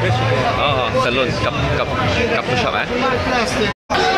हाँ हाँ saloon cup cup cup shop है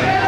Yeah.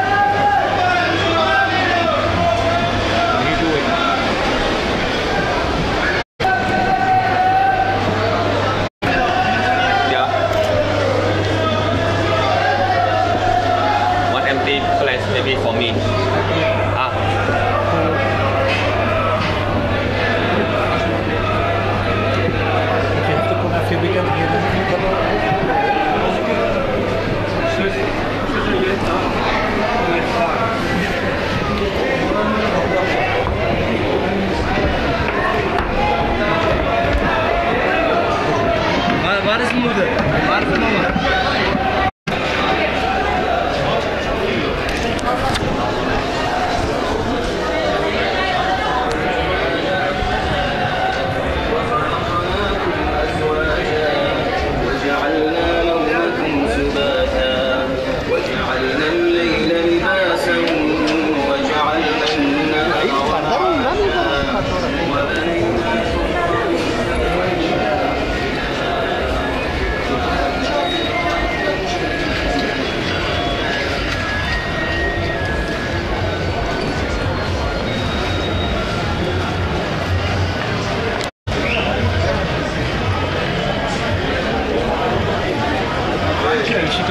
Agora se muda. Agora se muda.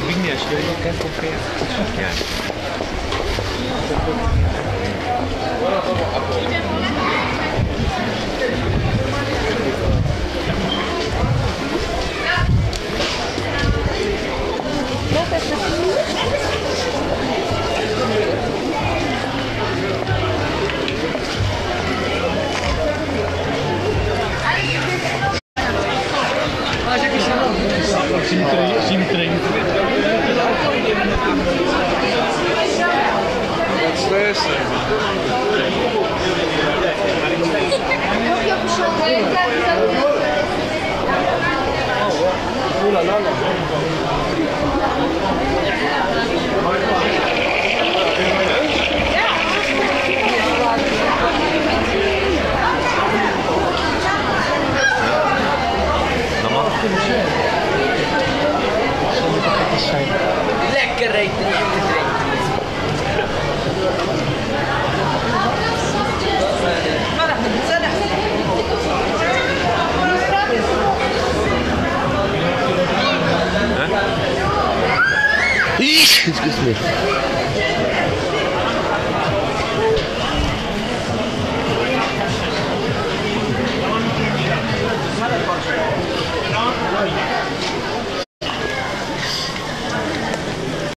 vinhas, eu não quero confiar. Oula là là. Excuse me.